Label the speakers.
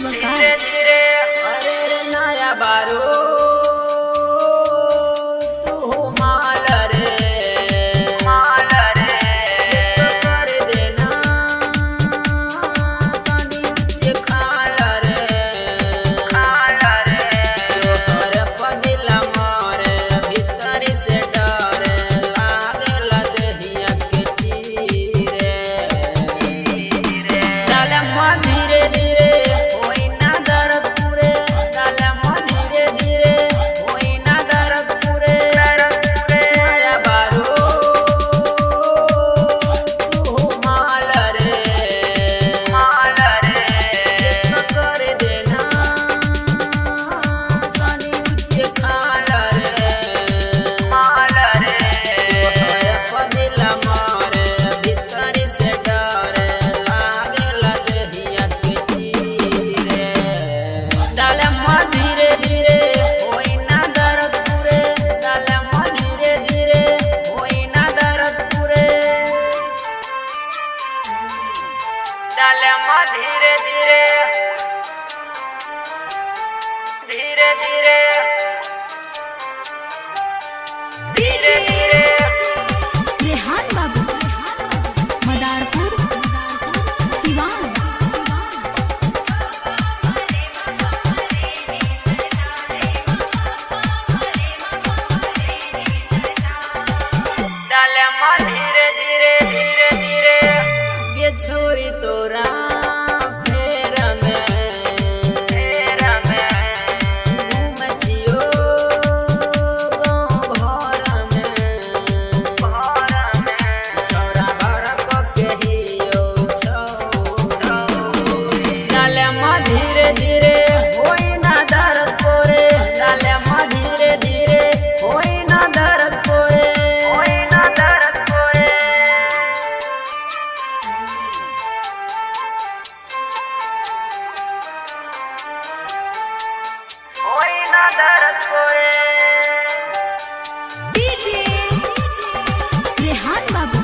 Speaker 1: Baka. Rehan Babu